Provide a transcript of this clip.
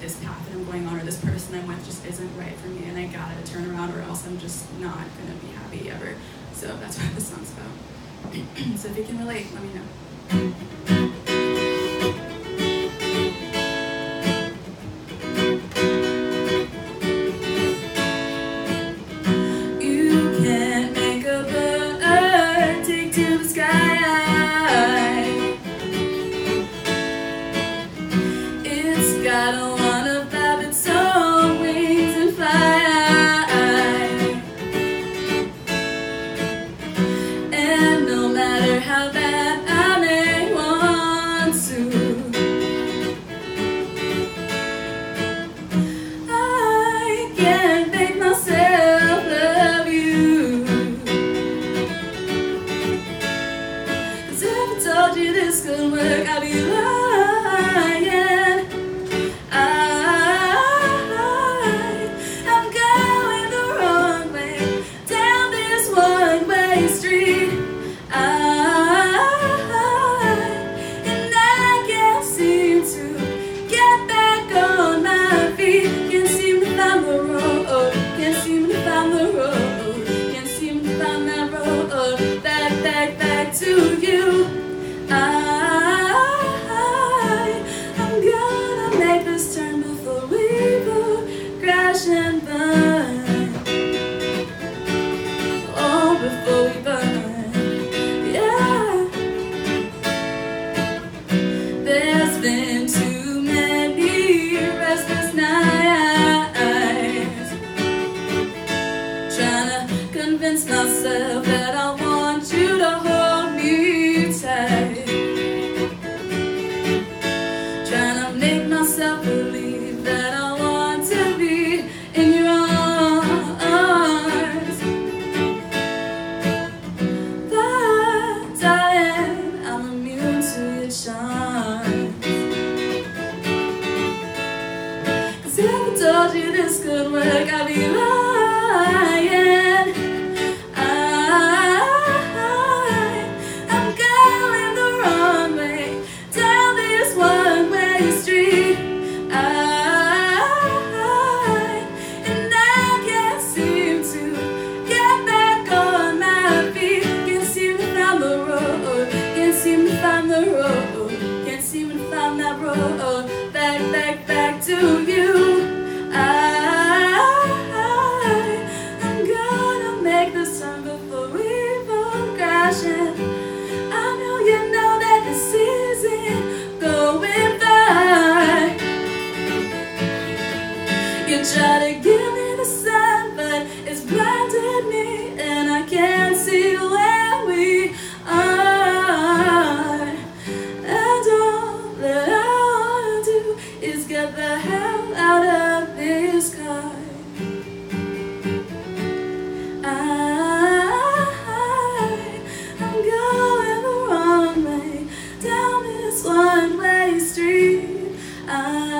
this path that I'm going on or this person I'm with just isn't right for me and I gotta turn around or else I'm just not gonna be happy ever. So that's what this song's about. so if you can relate, let me know. You can't street. I, before we burn, yeah. There's been too many restless nights trying to convince myself that I want you to hold me tight. Trying to make myself believe that I I you this could work, I'd be lying. I, I'm going the wrong way down this one-way street. I, and I can't seem to get back on my feet. Can't seem to find the road. Can't seem to find the road. Can't seem to find that road back, back, back to you. I know you know that this isn't going fine. You try I